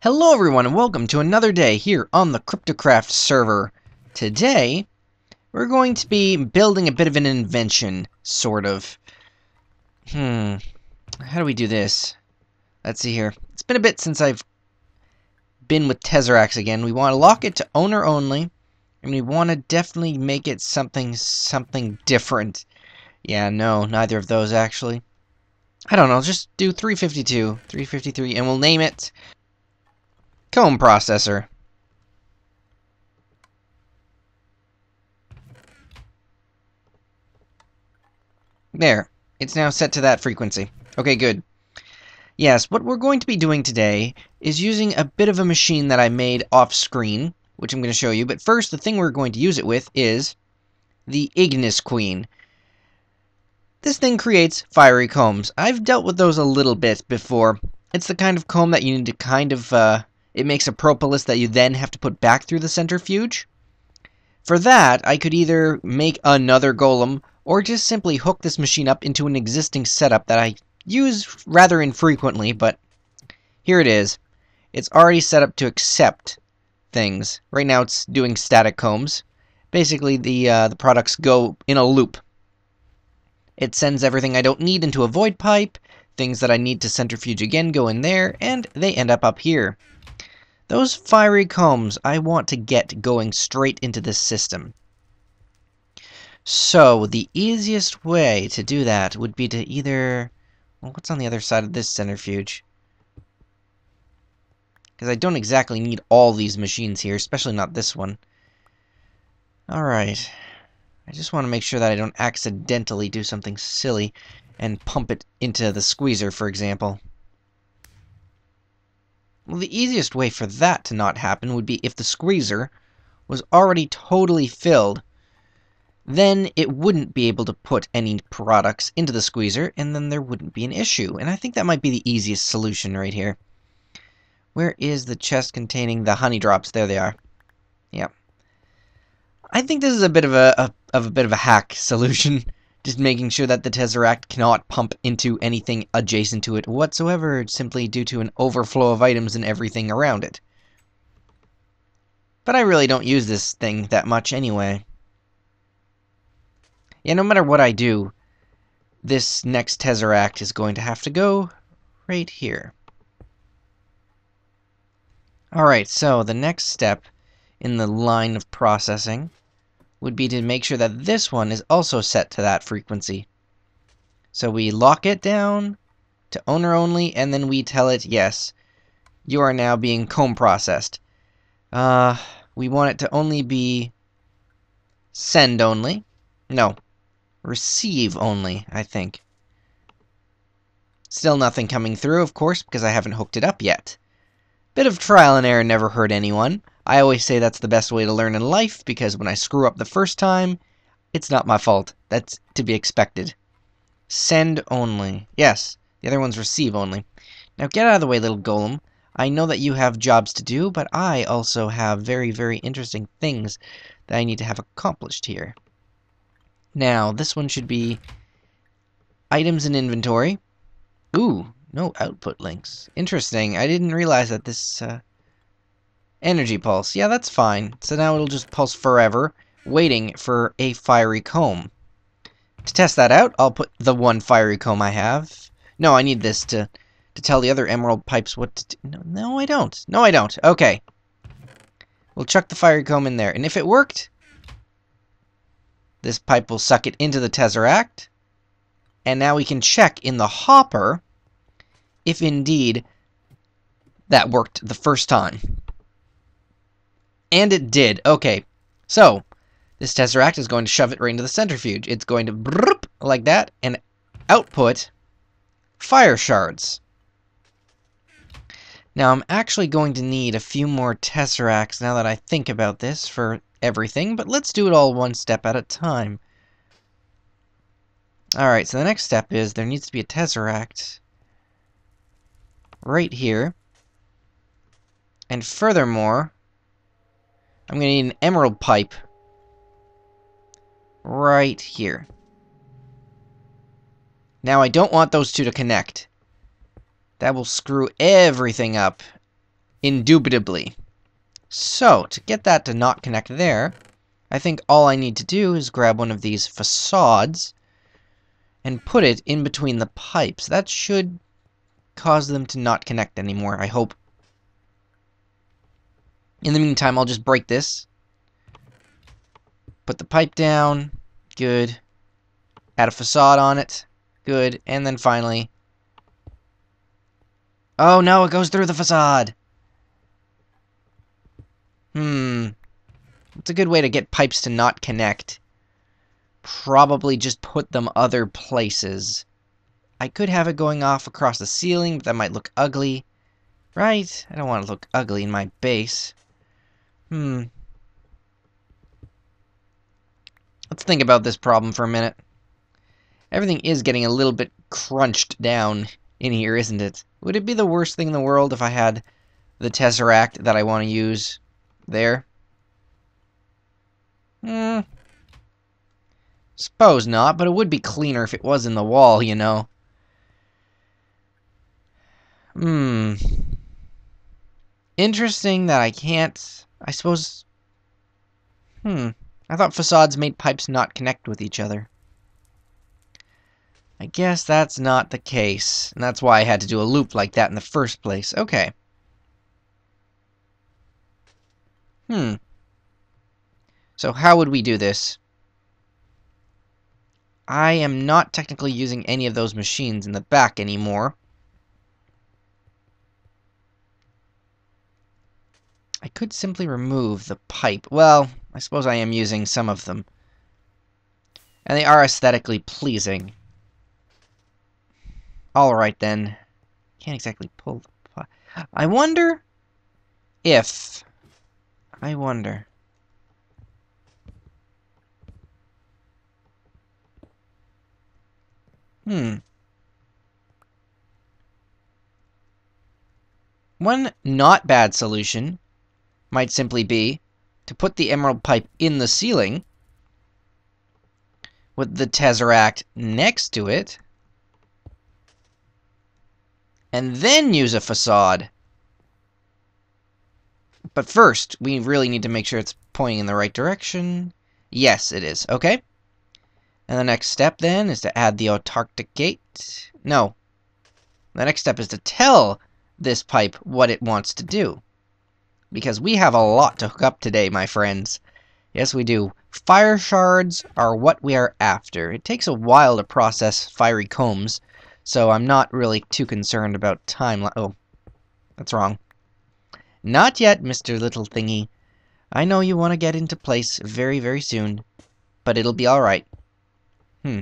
Hello everyone and welcome to another day here on the Cryptocraft server. Today, we're going to be building a bit of an invention, sort of. Hmm, how do we do this? Let's see here. It's been a bit since I've been with Tesseract again. We want to lock it to owner only, and we want to definitely make it something, something different. Yeah, no, neither of those actually. I don't know, just do 352, 353, and we'll name it Comb processor. There. It's now set to that frequency. Okay, good. Yes, what we're going to be doing today is using a bit of a machine that I made off screen, which I'm going to show you. But first, the thing we're going to use it with is the Ignis Queen. This thing creates fiery combs. I've dealt with those a little bit before. It's the kind of comb that you need to kind of uh, it makes a propolis that you then have to put back through the centrifuge. For that, I could either make another golem, or just simply hook this machine up into an existing setup that I use rather infrequently, but here it is. It's already set up to accept things. Right now it's doing static combs. Basically, the, uh, the products go in a loop. It sends everything I don't need into a void pipe, things that I need to centrifuge again go in there, and they end up up here. Those fiery combs I want to get going straight into this system. So, the easiest way to do that would be to either... Well, what's on the other side of this centrifuge? Because I don't exactly need all these machines here, especially not this one. Alright. I just want to make sure that I don't accidentally do something silly and pump it into the squeezer, for example. Well, the easiest way for that to not happen would be if the squeezer was already totally filled. Then it wouldn't be able to put any products into the squeezer, and then there wouldn't be an issue. And I think that might be the easiest solution right here. Where is the chest containing the honey drops? There they are. Yep. I think this is a bit of a, a of a bit of a hack solution. Just making sure that the Tesseract cannot pump into anything adjacent to it whatsoever, simply due to an overflow of items and everything around it. But I really don't use this thing that much anyway. Yeah, no matter what I do, this next Tesseract is going to have to go right here. Alright, so the next step in the line of processing would be to make sure that this one is also set to that frequency. So we lock it down to owner only, and then we tell it, yes, you are now being comb processed. Uh, we want it to only be send only. No, receive only, I think. Still nothing coming through, of course, because I haven't hooked it up yet. Bit of trial and error never hurt anyone. I always say that's the best way to learn in life because when I screw up the first time, it's not my fault. That's to be expected. Send only. Yes, the other one's receive only. Now get out of the way, little golem. I know that you have jobs to do, but I also have very, very interesting things that I need to have accomplished here. Now, this one should be items in inventory. Ooh, no output links. Interesting. I didn't realize that this uh, Energy pulse. Yeah, that's fine. So now it'll just pulse forever, waiting for a fiery comb. To test that out, I'll put the one fiery comb I have. No, I need this to, to tell the other emerald pipes what to do. No, no, I don't. No, I don't. Okay. We'll chuck the fiery comb in there. And if it worked, this pipe will suck it into the Tesseract. And now we can check in the hopper if indeed that worked the first time. And it did. Okay. So, this Tesseract is going to shove it right into the centrifuge. It's going to brrrp, like that and output fire shards. Now, I'm actually going to need a few more Tesseracts now that I think about this for everything, but let's do it all one step at a time. Alright, so the next step is there needs to be a Tesseract right here. And furthermore, I'm to need an emerald pipe right here. Now, I don't want those two to connect. That will screw everything up. Indubitably. So, to get that to not connect there, I think all I need to do is grab one of these facades and put it in between the pipes. That should cause them to not connect anymore, I hope. In the meantime, I'll just break this. Put the pipe down. Good. Add a facade on it. Good. And then finally... Oh no, it goes through the facade! Hmm. It's a good way to get pipes to not connect. Probably just put them other places. I could have it going off across the ceiling, but that might look ugly. Right? I don't want to look ugly in my base. Hmm. Let's think about this problem for a minute. Everything is getting a little bit crunched down in here, isn't it? Would it be the worst thing in the world if I had the Tesseract that I want to use there? Hmm. Suppose not, but it would be cleaner if it was in the wall, you know. Hmm. Interesting that I can't... I suppose... Hmm. I thought facades made pipes not connect with each other. I guess that's not the case, and that's why I had to do a loop like that in the first place. Okay. Hmm. So how would we do this? I am not technically using any of those machines in the back anymore. I could simply remove the pipe. Well, I suppose I am using some of them. And they are aesthetically pleasing. Alright then. Can't exactly pull the pipe. I wonder if... I wonder... Hmm. One not bad solution might simply be to put the emerald pipe in the ceiling with the tesseract next to it and then use a facade. But first, we really need to make sure it's pointing in the right direction. Yes, it is. Okay. And the next step then is to add the autarchic gate. No. The next step is to tell this pipe what it wants to do. Because we have a lot to hook up today, my friends. Yes, we do. Fire shards are what we are after. It takes a while to process fiery combs, so I'm not really too concerned about time. Oh, that's wrong. Not yet, Mr. Little Thingy. I know you want to get into place very, very soon, but it'll be alright. Hmm.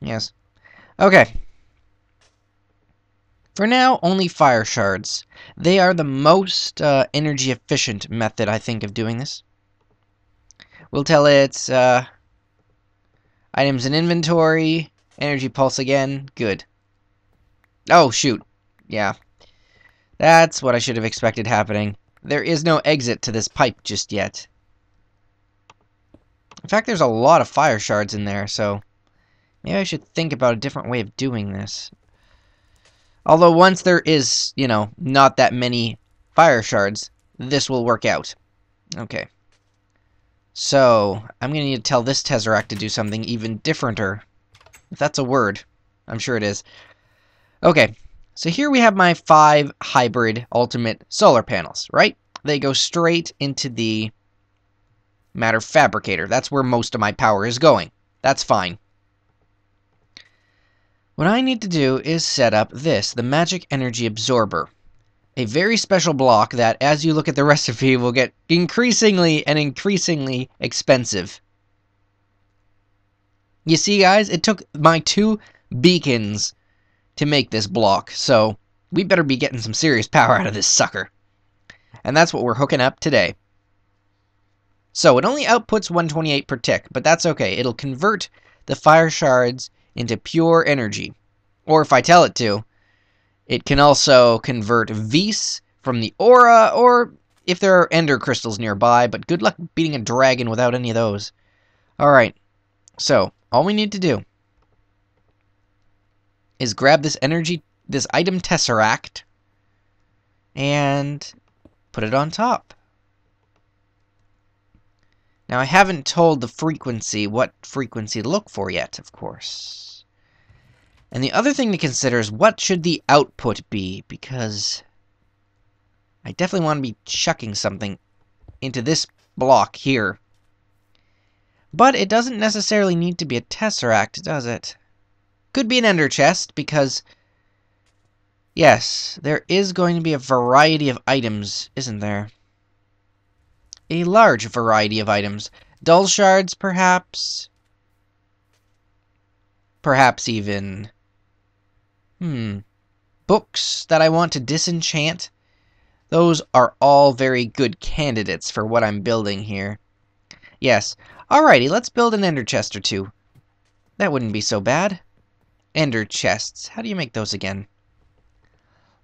Yes. Okay. For now, only fire shards. They are the most uh, energy efficient method, I think, of doing this. We'll tell it uh, items in inventory, energy pulse again. Good. Oh, shoot. Yeah. That's what I should have expected happening. There is no exit to this pipe just yet. In fact, there's a lot of fire shards in there, so maybe I should think about a different way of doing this. Although once there is, you know, not that many fire shards, this will work out. Okay. So, I'm going to need to tell this Tesseract to do something even differenter. If that's a word. I'm sure it is. Okay, so here we have my five hybrid ultimate solar panels, right? They go straight into the matter fabricator. That's where most of my power is going. That's fine. What I need to do is set up this, the Magic Energy Absorber. A very special block that, as you look at the recipe, will get increasingly and increasingly expensive. You see, guys, it took my two beacons to make this block, so we better be getting some serious power out of this sucker. And that's what we're hooking up today. So it only outputs 128 per tick, but that's okay. It'll convert the fire shards into pure energy. Or if I tell it to, it can also convert Vis from the aura, or if there are ender crystals nearby, but good luck beating a dragon without any of those. Alright, so all we need to do is grab this energy, this item tesseract, and put it on top. Now I haven't told the frequency what frequency to look for yet, of course. And the other thing to consider is what should the output be, because I definitely want to be chucking something into this block here. But it doesn't necessarily need to be a tesseract, does it? Could be an ender chest, because... Yes, there is going to be a variety of items, isn't there? A large variety of items. Dull shards, perhaps? Perhaps even... Hmm. Books that I want to disenchant? Those are all very good candidates for what I'm building here. Yes. Alrighty, let's build an ender chest or two. That wouldn't be so bad. Ender chests. How do you make those again?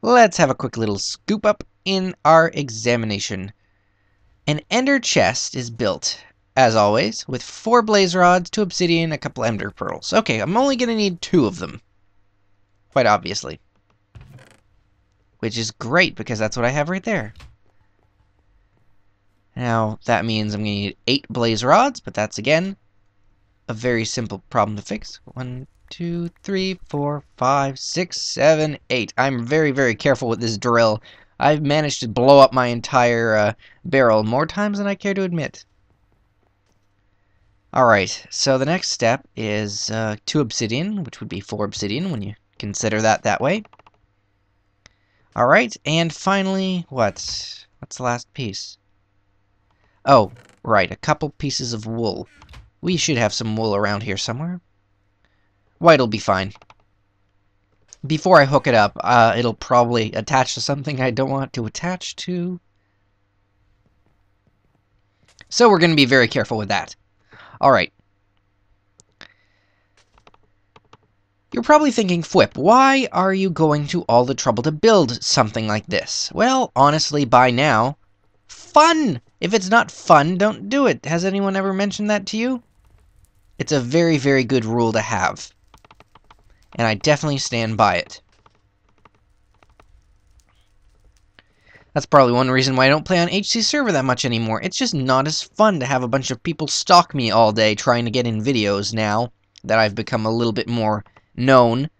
Let's have a quick little scoop up in our examination. An ender chest is built, as always, with four blaze rods, two obsidian, a couple ender pearls. Okay, I'm only going to need two of them. Quite obviously. Which is great, because that's what I have right there. Now, that means I'm going to need 8 blaze rods, but that's, again, a very simple problem to fix. One, two, three, four, five, six, seven, eight. I'm very, very careful with this drill. I've managed to blow up my entire uh, barrel more times than I care to admit. Alright, so the next step is uh, 2 obsidian, which would be 4 obsidian when you consider that that way. Alright, and finally, what? What's the last piece? Oh, right, a couple pieces of wool. We should have some wool around here somewhere. White'll be fine. Before I hook it up, uh, it'll probably attach to something I don't want to attach to. So we're going to be very careful with that. Alright, You're probably thinking, Fwhip, why are you going to all the trouble to build something like this? Well, honestly, by now, fun! If it's not fun, don't do it. Has anyone ever mentioned that to you? It's a very, very good rule to have. And I definitely stand by it. That's probably one reason why I don't play on HC Server that much anymore. It's just not as fun to have a bunch of people stalk me all day trying to get in videos now that I've become a little bit more known.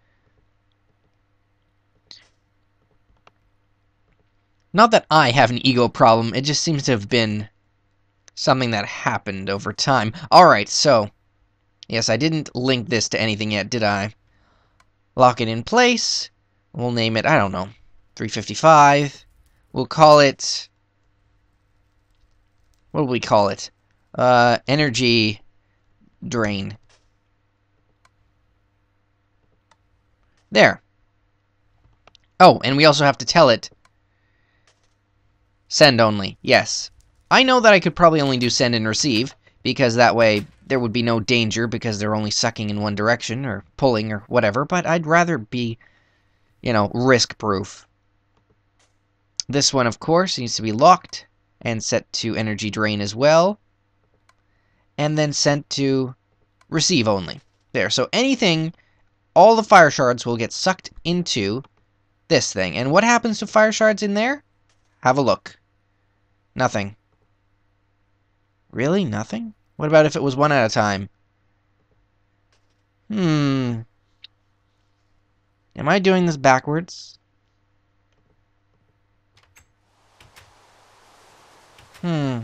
Not that I have an ego problem, it just seems to have been something that happened over time. Alright, so, yes, I didn't link this to anything yet, did I? Lock it in place. We'll name it, I don't know, 355. We'll call it, what do we call it? Uh, energy drain. There. Oh, and we also have to tell it send only. Yes. I know that I could probably only do send and receive, because that way there would be no danger because they're only sucking in one direction, or pulling, or whatever, but I'd rather be, you know, risk-proof. This one, of course, needs to be locked and set to energy drain as well, and then sent to receive only. There, so anything all the fire shards will get sucked into this thing. And what happens to fire shards in there? Have a look. Nothing. Really? Nothing? What about if it was one at a time? Hmm. Am I doing this backwards? Hmm.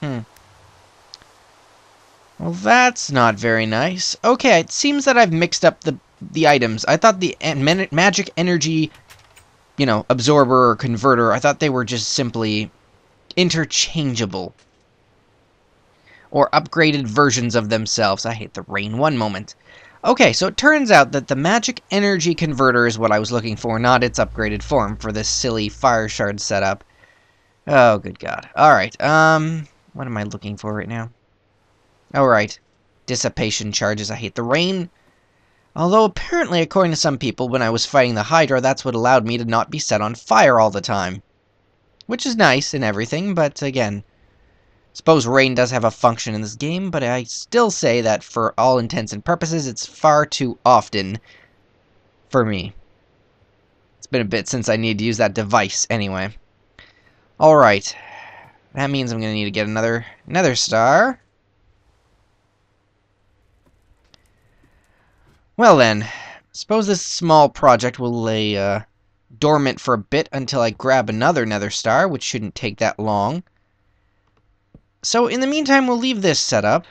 Hmm. Well, that's not very nice. Okay, it seems that I've mixed up the the items. I thought the magic energy, you know, absorber or converter, I thought they were just simply interchangeable. Or upgraded versions of themselves. I hate the rain. One moment. Okay, so it turns out that the magic energy converter is what I was looking for, not its upgraded form for this silly fire shard setup. Oh, good god. Alright, um, what am I looking for right now? Alright. Dissipation charges. I hate the rain. Although apparently, according to some people, when I was fighting the Hydra, that's what allowed me to not be set on fire all the time. Which is nice and everything, but again, suppose rain does have a function in this game, but I still say that for all intents and purposes, it's far too often for me. It's been a bit since I need to use that device anyway. Alright. That means I'm going to need to get another nether star. Well then, suppose this small project will lay uh, dormant for a bit until I grab another nether star, which shouldn't take that long. So in the meantime, we'll leave this set up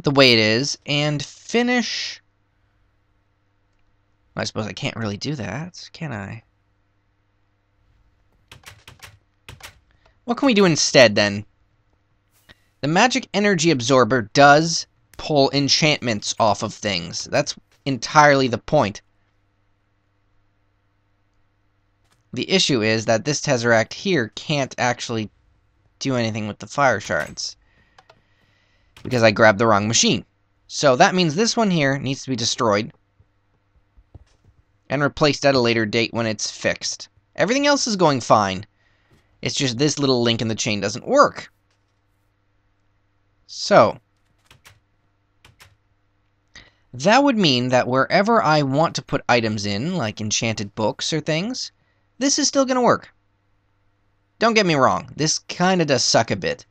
the way it is and finish... I suppose I can't really do that, can I? What can we do instead, then? The magic energy absorber does pull enchantments off of things. That's entirely the point. The issue is that this Tesseract here can't actually do anything with the fire shards. Because I grabbed the wrong machine. So that means this one here needs to be destroyed. And replaced at a later date when it's fixed. Everything else is going fine. It's just this little link in the chain doesn't work. So, that would mean that wherever I want to put items in, like enchanted books or things, this is still going to work. Don't get me wrong, this kind of does suck a bit.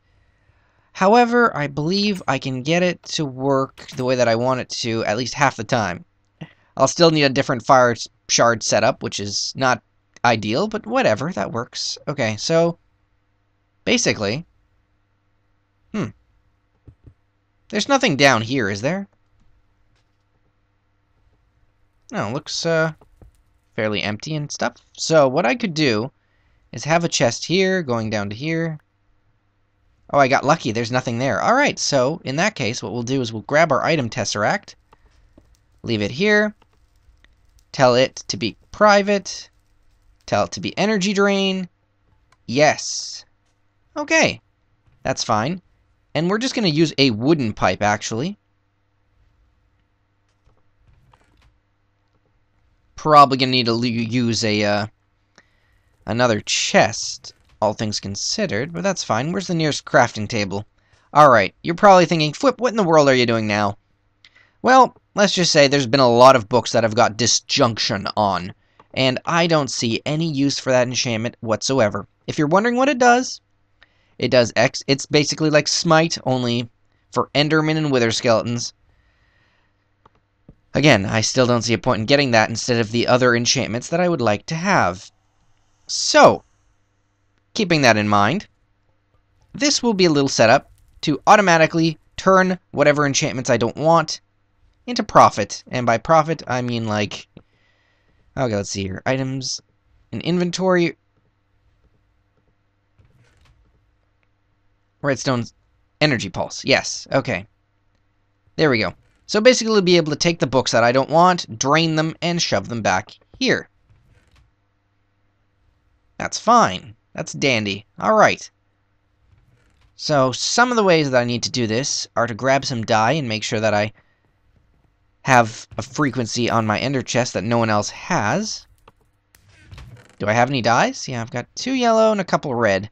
However, I believe I can get it to work the way that I want it to at least half the time. I'll still need a different fire shard setup, which is not ideal, but whatever, that works. Okay, so basically, hmm, there's nothing down here, is there? No, looks uh, fairly empty and stuff. So what I could do is have a chest here, going down to here. Oh, I got lucky. There's nothing there. All right, so in that case, what we'll do is we'll grab our item tesseract, leave it here, tell it to be private, Tell it to be energy drain. Yes. Okay. That's fine. And we're just going to use a wooden pipe, actually. Probably to need to use a uh, another chest, all things considered, but that's fine. Where's the nearest crafting table? Alright, you're probably thinking, Fwhip, what in the world are you doing now? Well, let's just say there's been a lot of books that have got disjunction on and I don't see any use for that enchantment whatsoever. If you're wondering what it does, it does X. It's basically like Smite, only for Endermen and Wither Skeletons. Again, I still don't see a point in getting that instead of the other enchantments that I would like to have. So, keeping that in mind, this will be a little setup to automatically turn whatever enchantments I don't want into profit. And by profit, I mean like Okay, let's see here. Items in inventory. Redstone energy pulse. Yes, okay. There we go. So basically be able to take the books that I don't want, drain them, and shove them back here. That's fine. That's dandy. Alright. So some of the ways that I need to do this are to grab some dye and make sure that I have a frequency on my ender chest that no one else has. Do I have any dyes? Yeah, I've got two yellow and a couple red.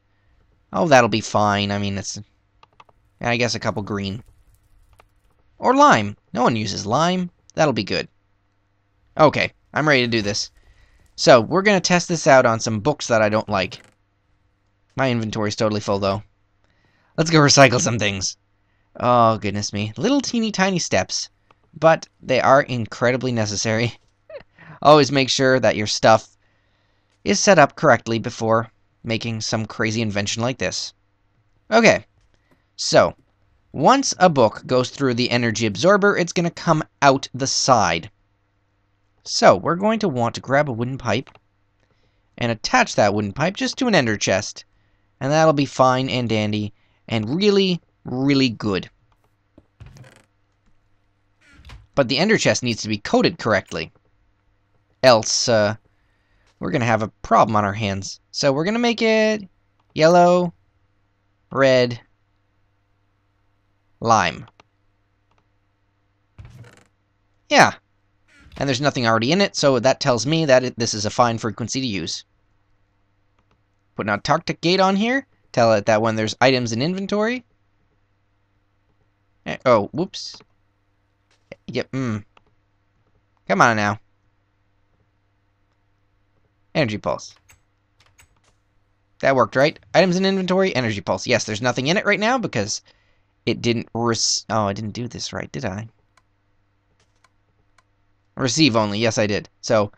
Oh, that'll be fine. I mean, it's... I guess a couple green. Or lime. No one uses lime. That'll be good. Okay, I'm ready to do this. So, we're going to test this out on some books that I don't like. My inventory's totally full, though. Let's go recycle some things. Oh, goodness me. Little teeny tiny steps but they are incredibly necessary. Always make sure that your stuff is set up correctly before making some crazy invention like this. Okay, so once a book goes through the energy absorber, it's going to come out the side. So we're going to want to grab a wooden pipe and attach that wooden pipe just to an ender chest. And that'll be fine and dandy and really, really good. But the ender chest needs to be coated correctly. Else, uh, we're going to have a problem on our hands. So we're going to make it yellow, red, lime. Yeah. And there's nothing already in it, so that tells me that it, this is a fine frequency to use. Put an Autarchic gate on here. Tell it that when there's items in inventory... Eh, oh, whoops. Yep, mm. Come on now. Energy pulse. That worked, right? Items in inventory, energy pulse. Yes, there's nothing in it right now because it didn't res- Oh, I didn't do this right, did I? Receive only. Yes, I did. So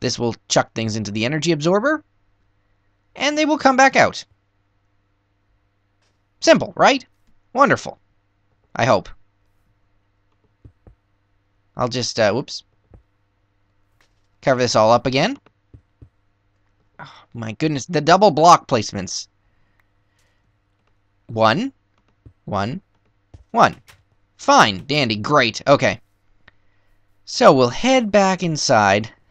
this will chuck things into the energy absorber, and they will come back out. Simple, right? Wonderful. I hope. I'll just, uh, whoops. Cover this all up again. Oh, my goodness, the double block placements. One, one, one. Fine, dandy, great, okay. So we'll head back inside.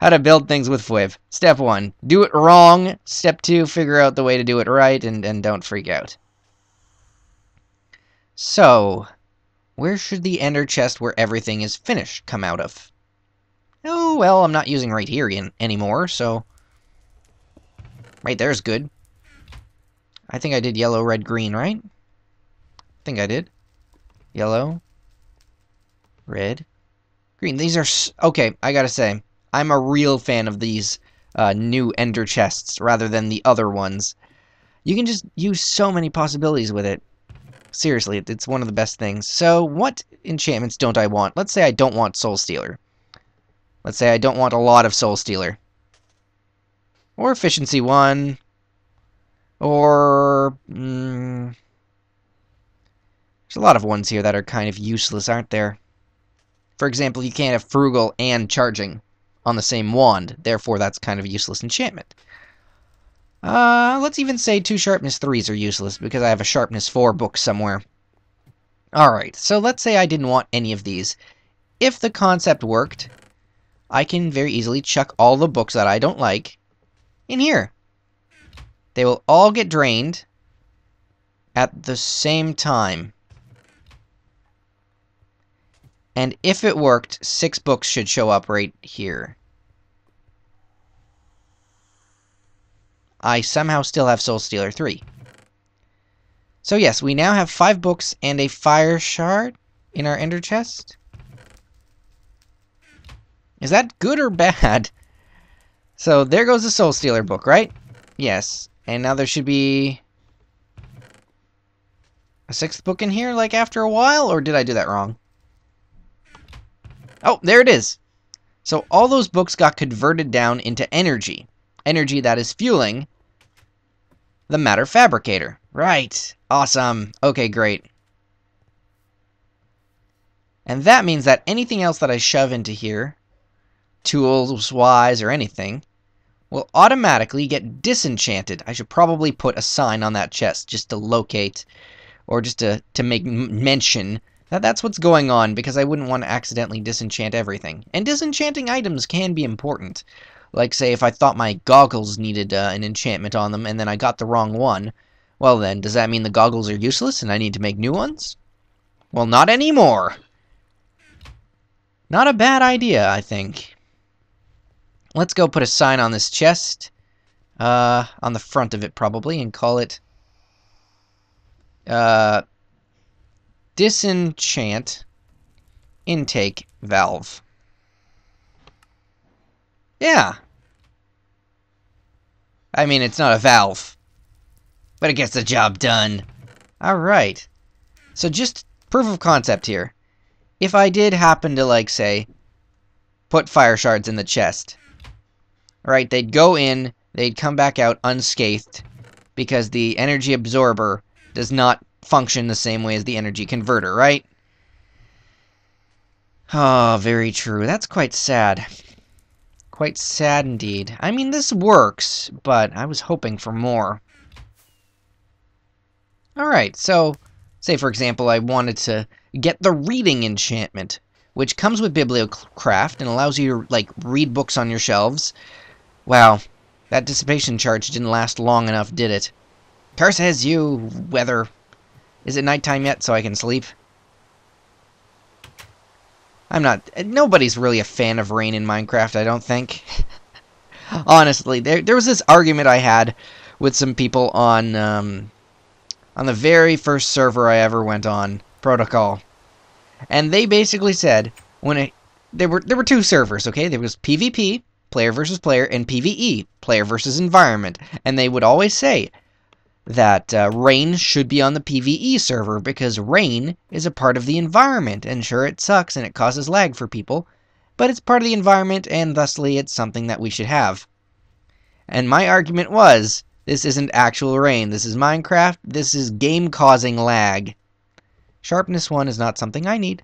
How to build things with Fwhip. Step one, do it wrong. Step two, figure out the way to do it right and, and don't freak out. So, where should the ender chest where everything is finished come out of? Oh, well, I'm not using right here in, anymore, so... Right there's good. I think I did yellow, red, green, right? Think I did. Yellow. Red. Green. These are... Okay, I gotta say. I'm a real fan of these uh, new ender chests rather than the other ones. You can just use so many possibilities with it. Seriously, it's one of the best things. So, what enchantments don't I want? Let's say I don't want Soul Stealer. Let's say I don't want a lot of Soul Stealer. Or Efficiency 1. Or... Mm, there's a lot of ones here that are kind of useless, aren't there? For example, you can't have Frugal and Charging on the same wand. Therefore, that's kind of a useless enchantment. Uh, let's even say two Sharpness 3s are useless because I have a Sharpness 4 book somewhere. Alright, so let's say I didn't want any of these. If the concept worked, I can very easily chuck all the books that I don't like in here. They will all get drained at the same time. And if it worked, six books should show up right here. I somehow still have Soul Stealer 3. So yes, we now have five books and a fire shard in our ender chest. Is that good or bad? So there goes the Soul Stealer book, right? Yes. And now there should be a sixth book in here, like after a while, or did I do that wrong? Oh, there it is. So all those books got converted down into energy. Energy that is fueling the matter fabricator. Right. Awesome. Okay, great. And that means that anything else that I shove into here tools wise or anything, will automatically get disenchanted. I should probably put a sign on that chest just to locate or just to, to make mention that that's what's going on because I wouldn't want to accidentally disenchant everything. And disenchanting items can be important. Like, say, if I thought my goggles needed uh, an enchantment on them and then I got the wrong one, well then, does that mean the goggles are useless and I need to make new ones? Well, not anymore! Not a bad idea, I think. Let's go put a sign on this chest. Uh, on the front of it, probably, and call it... Uh, disenchant intake valve. Yeah. I mean, it's not a valve, but it gets the job done. Alright. So just proof of concept here. If I did happen to, like, say, put fire shards in the chest, right? They'd go in, they'd come back out unscathed because the energy absorber does not function the same way as the energy converter, right? Oh, very true. That's quite sad. Quite sad indeed. I mean, this works, but I was hoping for more. Alright, so, say for example I wanted to get the reading enchantment, which comes with Bibliocraft and allows you to, like, read books on your shelves. Wow, that dissipation charge didn't last long enough, did it? Curses you, weather. Is it nighttime yet so I can sleep? I'm not... Nobody's really a fan of rain in Minecraft, I don't think. Honestly, there, there was this argument I had with some people on, um, on the very first server I ever went on, Protocol. And they basically said, when it... There were, there were two servers, okay? There was PvP, player versus player, and PvE, player versus environment. And they would always say that uh, rain should be on the PvE server because rain is a part of the environment. And sure, it sucks and it causes lag for people, but it's part of the environment and thusly it's something that we should have. And my argument was this isn't actual rain. This is Minecraft. This is game causing lag. Sharpness 1 is not something I need.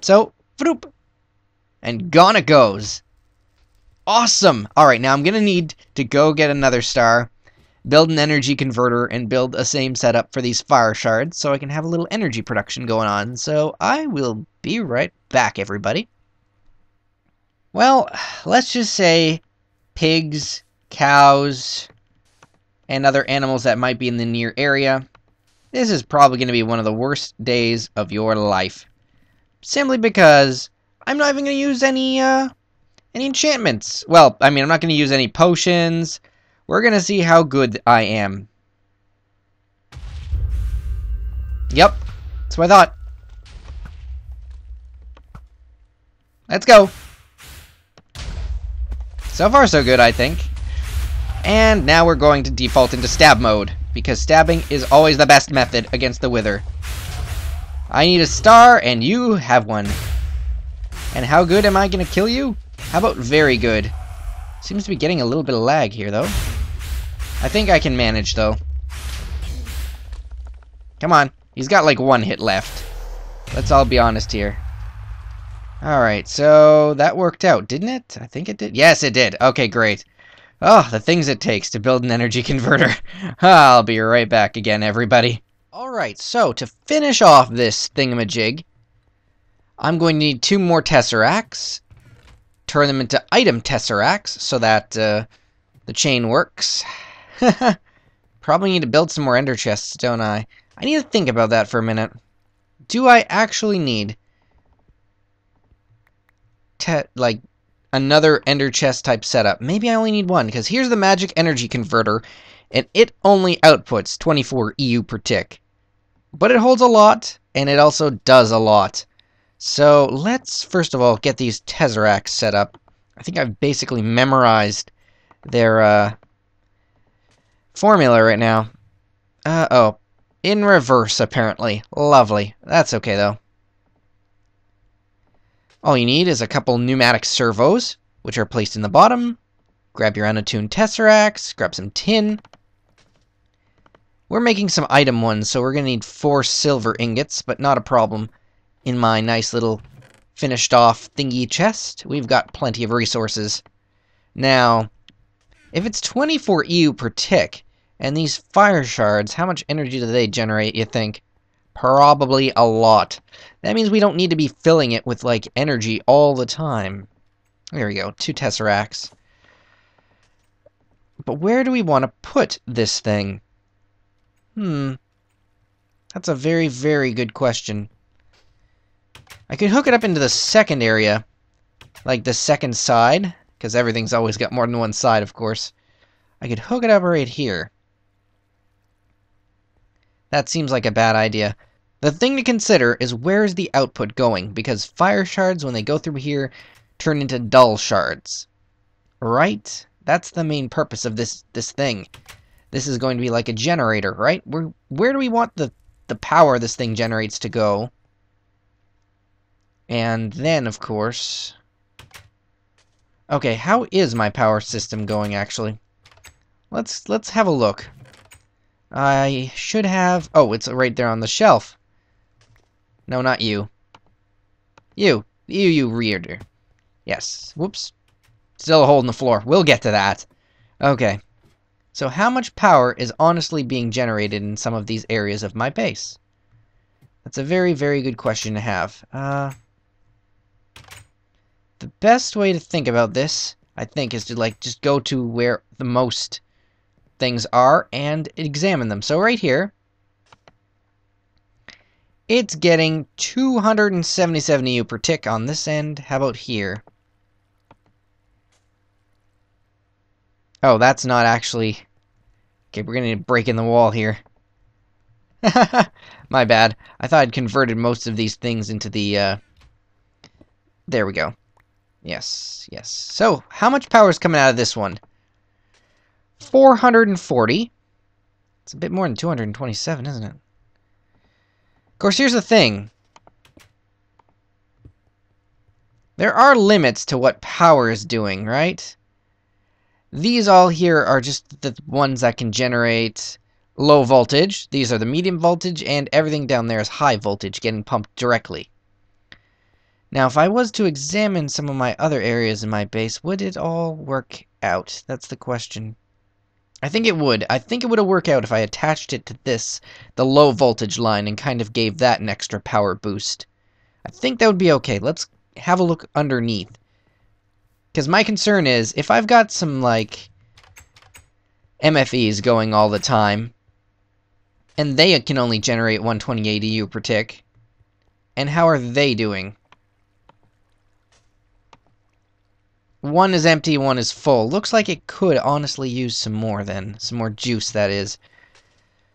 So, vroop. And gone it goes. Awesome! Alright, now I'm to need to go get another star, build an energy converter, and build a same setup for these fire shards so I can have a little energy production going on. So I will be right back, everybody. Well, let's just say pigs, cows, and other animals that might be in the near area. This is probably going to be one of the worst days of your life. Simply because I'm not even going to use any, uh, any enchantments. Well, I mean, I'm not going to use any potions. We're to see how good I am. Yep, that's what I thought. Let's go. So far, so good, I think. And now we're going to default into stab mode, because stabbing is always the best method against the Wither. I need a star, and you have one. And how good am I to kill you? How about very good? Seems to be getting a little bit of lag here, though. I think I can manage, though. Come on. He's got like one hit left. Let's all be honest here. Alright, so that worked out, didn't it? I think it did. Yes, it did. Okay, great. Oh, the things it takes to build an energy converter. I'll be right back again, everybody. Alright, so to finish off this thingamajig, I'm going to need two more tesseracts, turn them into item tesseracts so that uh, the chain works. Probably need to build some more ender chests, don't I? I need to think about that for a minute. Do I actually need like another ender chest type setup. Maybe I only need one, because here's the magic energy converter, and it only outputs 24 EU per tick. But it holds a lot, and it also does a lot. So let's first of all get these tesseracts set up. I think I've basically memorized their uh, formula right now. Uh oh. In reverse, apparently. Lovely. That's okay, though. All you need is a couple pneumatic servos, which are placed in the bottom. Grab your unattuned tesseracts, grab some tin. We're making some item ones, so we're going to need four silver ingots, but not a problem. In my nice little finished off thingy chest, we've got plenty of resources. Now, if it's 24 EU per tick, and these fire shards, how much energy do they generate, you think? Probably a lot. That means we don't need to be filling it with, like, energy all the time. There we go, two Tesseracts. But where do we want to put this thing? Hmm. That's a very, very good question. I could hook it up into the second area. Like the second side. Because everything's always got more than one side, of course. I could hook it up right here. That seems like a bad idea. The thing to consider is where is the output going, because fire shards, when they go through here, turn into dull shards. Right? That's the main purpose of this this thing. This is going to be like a generator, right? Where, where do we want the, the power this thing generates to go? And then, of course... Okay, how is my power system going, actually? Let's, let's have a look. I should have... Oh, it's right there on the shelf. No, not you. You. You, you reader. Yes. Whoops. Still a hole in the floor. We'll get to that. Okay. So how much power is honestly being generated in some of these areas of my base? That's a very, very good question to have. Uh, the best way to think about this, I think, is to like just go to where the most things are and examine them. So right here, it's getting 277 EU per tick on this end. How about here? Oh, that's not actually... Okay, we're gonna need to break in the wall here. My bad. I thought I'd converted most of these things into the, uh... There we go. Yes, yes. So, how much power is coming out of this one? 440. It's a bit more than 227, isn't it? Of course, here's the thing. There are limits to what power is doing, right? These all here are just the ones that can generate low voltage. These are the medium voltage, and everything down there is high voltage, getting pumped directly. Now, if I was to examine some of my other areas in my base, would it all work out? That's the question. I think it would. I think it would have worked out if I attached it to this, the low voltage line, and kind of gave that an extra power boost. I think that would be okay. Let's have a look underneath. Because my concern is, if I've got some, like, MFEs going all the time, and they can only generate 128 EU per tick, and how are they doing? One is empty, one is full. Looks like it could honestly use some more then. Some more juice, that is.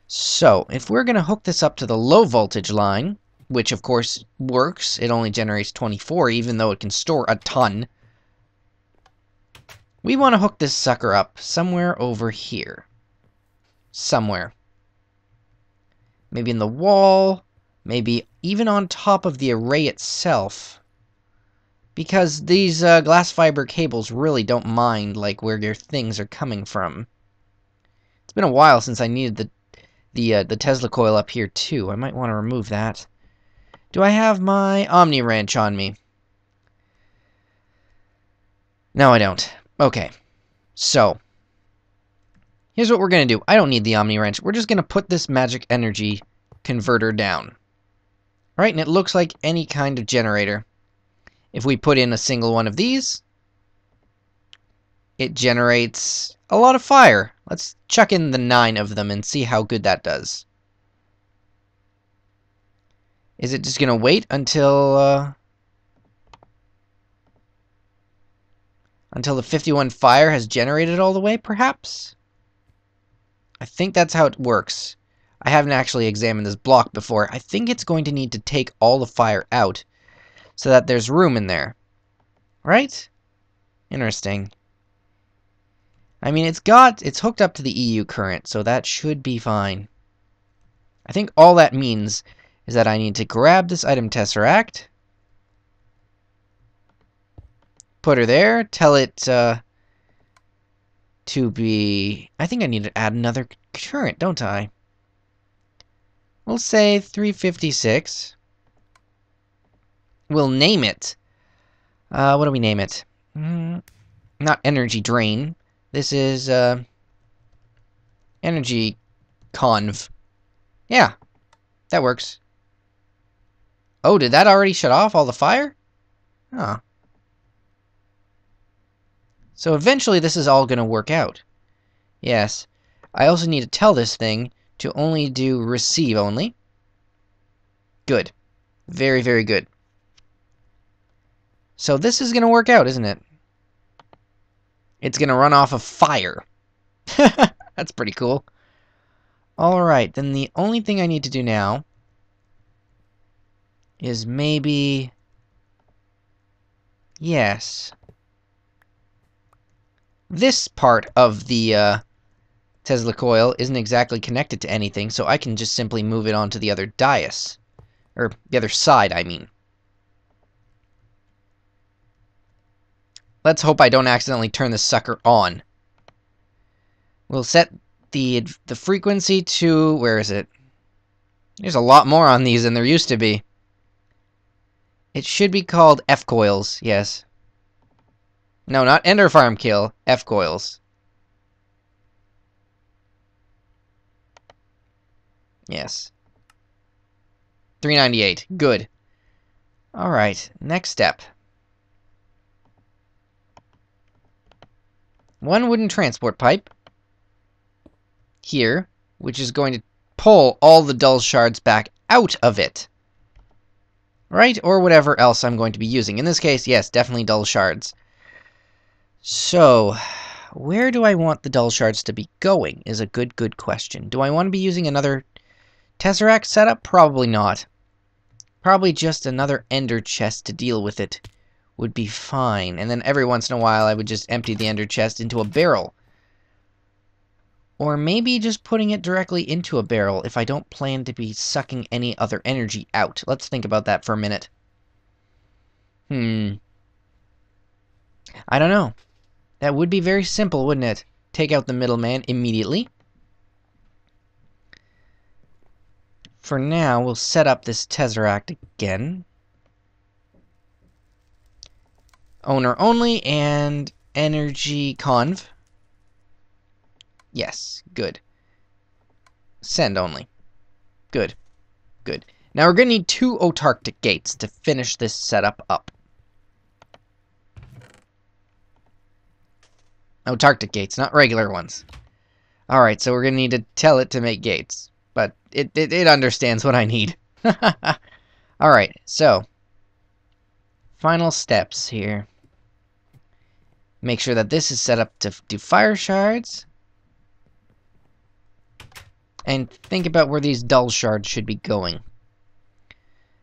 So, if we're going to hook this up to the low voltage line, which of course works, it only generates 24 even though it can store a ton. We want to hook this sucker up somewhere over here. Somewhere. Maybe in the wall, maybe even on top of the array itself because these uh, glass fiber cables really don't mind like where your things are coming from. It's been a while since I needed the the uh, the Tesla coil up here too. I might want to remove that. Do I have my Omni wrench on me? No, I don't. Okay. So, here's what we're going to do. I don't need the Omni wrench. We're just going to put this magic energy converter down. Right, and it looks like any kind of generator. If we put in a single one of these, it generates a lot of fire. Let's chuck in the nine of them and see how good that does. Is it just going to wait until... Uh, until the 51 fire has generated all the way, perhaps? I think that's how it works. I haven't actually examined this block before. I think it's going to need to take all the fire out so that there's room in there. Right? Interesting. I mean, it's got, it's hooked up to the EU current, so that should be fine. I think all that means is that I need to grab this item tesseract, put her there, tell it uh, to be, I think I need to add another current, don't I? We'll say 356. We'll name it. Uh, what do we name it? Mm, not energy drain. This is, uh, energy conv. Yeah, that works. Oh, did that already shut off all the fire? Huh. So eventually this is all going to work out. Yes. I also need to tell this thing to only do receive only. Good. Very, very good. So this is going to work out, isn't it? It's going to run off of fire. That's pretty cool. Alright, then the only thing I need to do now is maybe... Yes. This part of the uh, Tesla coil isn't exactly connected to anything, so I can just simply move it onto the other dais. Or the other side, I mean. Let's hope I don't accidentally turn this sucker on. We'll set the the frequency to... Where is it? There's a lot more on these than there used to be. It should be called F-coils, yes. No, not Ender Farm Kill. F-coils. Yes. 398. Good. Alright, next step. One wooden transport pipe here, which is going to pull all the dull shards back out of it. Right? Or whatever else I'm going to be using. In this case, yes, definitely dull shards. So, where do I want the dull shards to be going is a good, good question. Do I want to be using another Tesseract setup? Probably not. Probably just another Ender chest to deal with it would be fine. And then every once in a while I would just empty the ender chest into a barrel. Or maybe just putting it directly into a barrel if I don't plan to be sucking any other energy out. Let's think about that for a minute. Hmm. I don't know. That would be very simple, wouldn't it? Take out the middleman immediately. For now, we'll set up this Tesseract again. Owner only and energy conv. Yes, good. Send only. Good. Good. Now we're going to need two Autarchic gates to finish this setup up. Autarchic gates, not regular ones. Alright, so we're going to need to tell it to make gates. But it, it, it understands what I need. Alright, so. Final steps here. Make sure that this is set up to do fire shards. And think about where these dull shards should be going.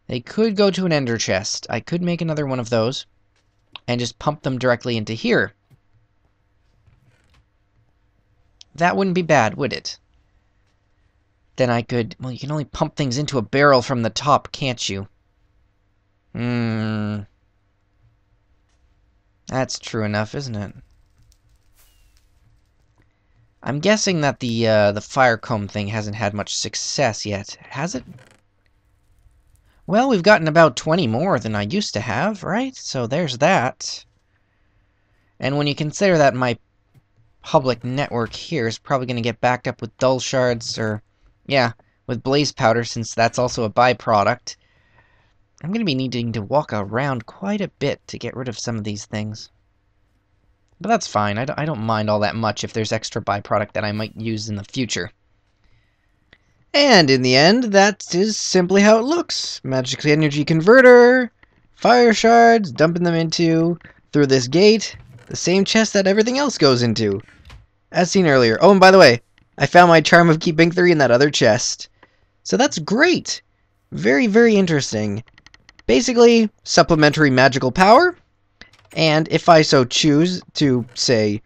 They could go to an ender chest. I could make another one of those. And just pump them directly into here. That wouldn't be bad, would it? Then I could... Well, you can only pump things into a barrel from the top, can't you? Hmm... That's true enough, isn't it? I'm guessing that the uh, the fire comb thing hasn't had much success yet, has it? Well, we've gotten about 20 more than I used to have, right? So there's that. And when you consider that my public network here is probably going to get backed up with dull shards, or, yeah, with blaze powder, since that's also a byproduct, I'm going to be needing to walk around quite a bit to get rid of some of these things. But that's fine, I don't mind all that much if there's extra byproduct that I might use in the future. And in the end, that is simply how it looks. Magic energy converter, fire shards, dumping them into, through this gate, the same chest that everything else goes into. As seen earlier. Oh, and by the way, I found my Charm of Keeping 3 in that other chest. So that's great. Very, very interesting. Basically, supplementary magical power, and if I so choose to, say,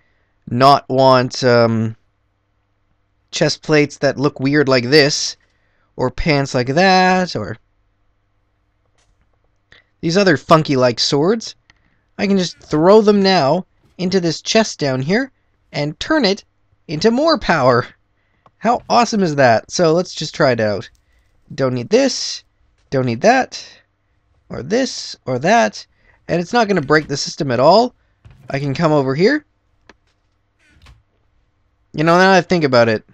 not want um, chest plates that look weird like this, or pants like that, or these other funky-like swords, I can just throw them now into this chest down here and turn it into more power. How awesome is that? So let's just try it out. Don't need this, don't need that, or this, or that, and it's not going to break the system at all. I can come over here. You know, now I think about it.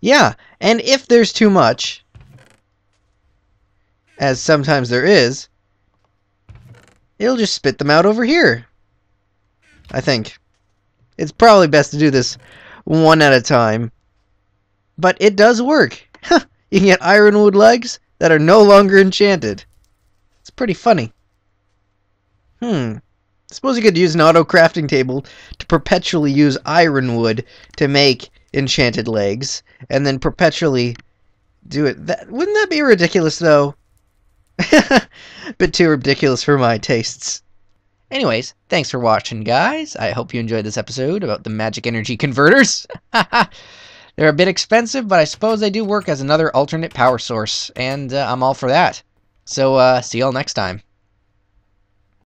Yeah, and if there's too much, as sometimes there is, it'll just spit them out over here. I think. It's probably best to do this one at a time. But it does work. you can get ironwood legs that are no longer enchanted It's pretty funny. Hmm. Suppose you could use an auto crafting table to perpetually use ironwood to make enchanted legs, and then perpetually do it. That wouldn't that be ridiculous though? Bit too ridiculous for my tastes. Anyways, thanks for watching, guys. I hope you enjoyed this episode about the magic energy converters. They're a bit expensive, but I suppose they do work as another alternate power source, and uh, I'm all for that. So, uh, see y'all next time.